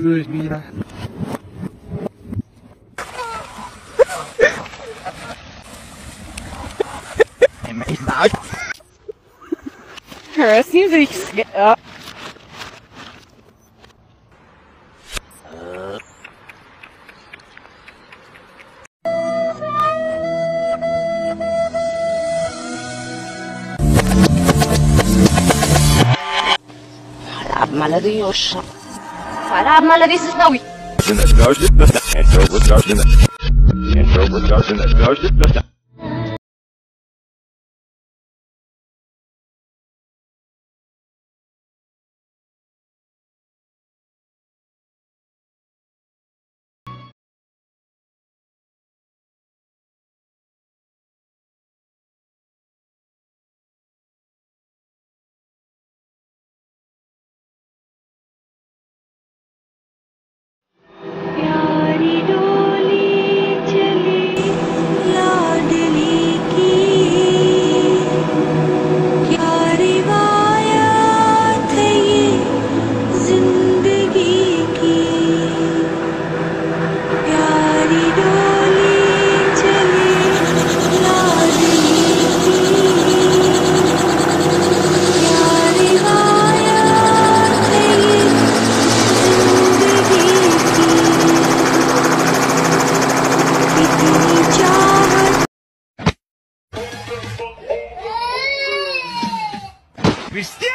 will wieder. Hörst du sich? Ja. Malaria Shop. In the starship, and Cristiano!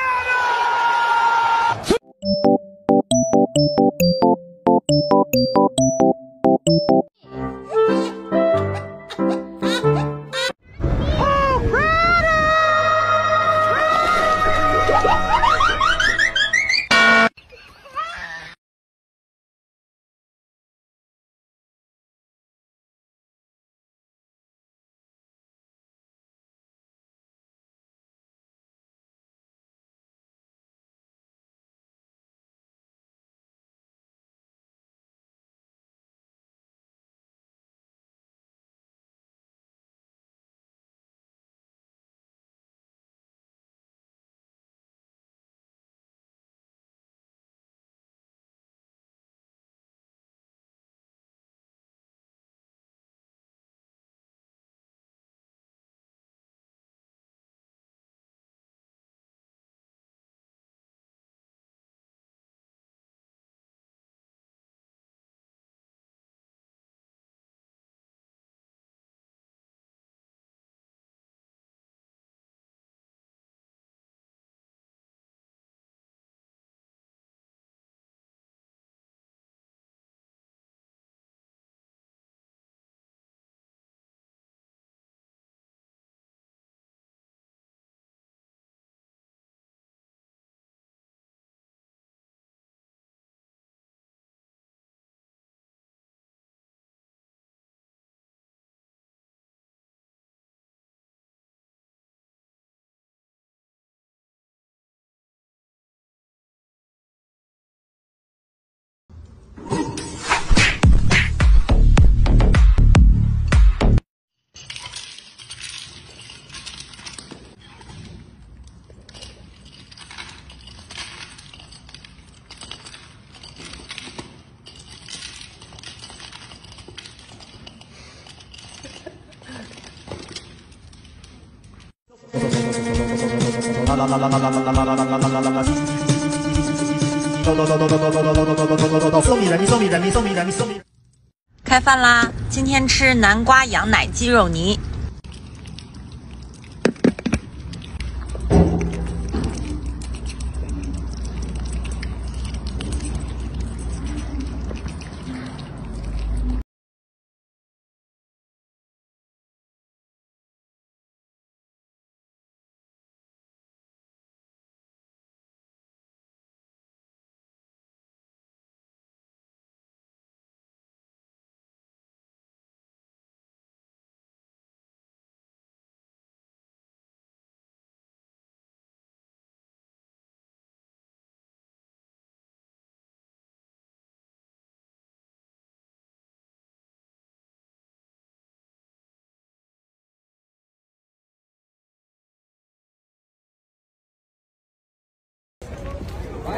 开饭啦，今天吃南瓜羊奶鸡肉泥。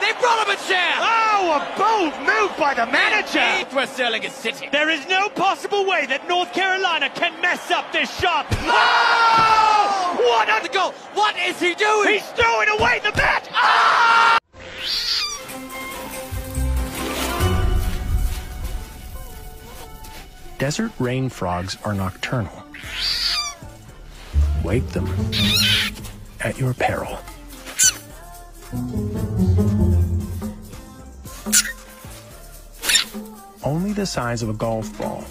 they brought him a chance oh a bold move by the manager. That's where Sterling is sitting there is no possible way that North Carolina can mess up this shot. Oh! What a goal. What is he doing? He's throwing away the match ah! oh Desert rain frogs are nocturnal. Wake them at your peril. The size of a golf ball,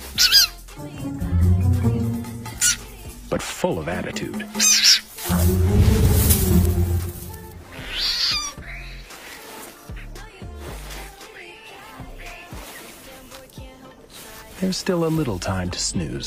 but full of attitude. There's still a little time to snooze.